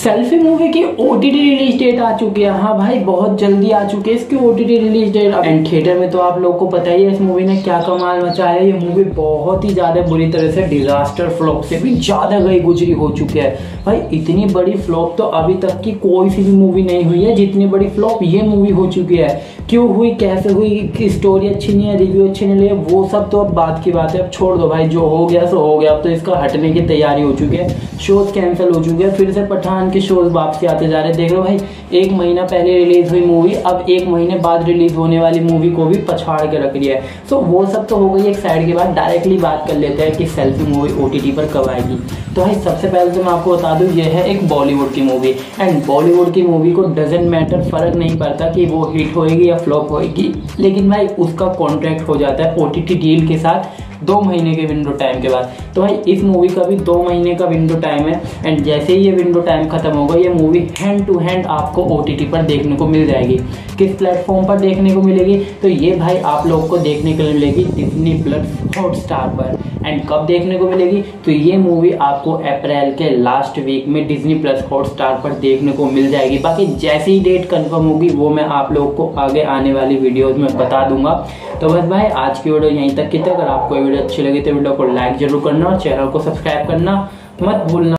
Selfie movie की OTT release date आ चुकी है। हाँ भाई, बहुत जल्दी आ चुकी है इसकी OTT release date and theatre में तो आप लोग को पता ही है इस मूवी ने क्या कमाल मचाया है। ये मूवी बहुत ही ज़्यादा बुरी तरह से डिजास्टर फ्लॉप से भी ज़्यादा गई गुजरी हो चुकी है। भाई, इतनी बड़ी फ्लॉप तो अभी तक की कोई सी भी मूवी नहीं हुई है। जितनी बड़ी फ्लॉप ये मूवी हो चुकी है क्यों हुई, कैसे हुई स्टोरी अच्छी नहीं है रिव्यू अच्छे नहीं लगे वो सब तो अब बात की बात है। अब छोड़ दो भाई, जो हो गया सो हो गया। अब तो इसका हटने की तैयारी हो चुकी है। शोज़ कैंसिल हो चुके हैं। फिर से पठान के शोज़ वापसी आते जा रहे हैं। देख लो भाई, एक महीना पहले रिलीज़ हुई मूवी अब एक महीने बाद रिलीज़ होने वाली मूवी को भी पछाड़ के रख लिया है। सो वो सब तो हो गई, एक साइड के बाद डायरेक्टली बात कर लेते हैं कि सेल्फी मूवी ओटीटी पर कब आएगी। तो भाई, सबसे पहले तो मैं आपको बता दूँ, ये है एक बॉलीवुड की मूवी एंड बॉलीवुड की मूवी को डजेंट मैटर फ़र्क नहीं पड़ता कि वो हिट होएगी या फ्लॉप होएगी, लेकिन भाई उसका कॉन्ट्रैक्ट हो जाता है ओटीटी डील के साथ दो महीने के विंडो टाइम के बाद। तो भाई इस मूवी का भी दो महीने का विंडो टाइम है एंड जैसे ही ये विंडो टाइम खत्म होगा, ये मूवी हैंड टू हैंड आपको ओटीटी पर देखने को मिल जाएगी। किस प्लेटफॉर्म पर देखने को मिलेगी? तो ये भाई आप लोग को देखने को मिलेगी डिजनी प्लस हॉट स्टार पर एंड कब देखने को मिलेगी? तो ये मूवी आपको अप्रैल के लास्ट वीक में डिज्नी प्लस हॉट स्टार पर देखने को मिल जाएगी। बाकी जैसी डेट कंफर्म होगी, वो मैं आप लोग को आगे आने वाली वीडियोज़ में बता दूँगा। तो बस भाई, आज की वीडियो यहीं तक की थी। अगर आपको वीडियो अच्छी लगी तो वीडियो को लाइक ज़रूर करना और चैनल को सब्सक्राइब करना। मत भूलना।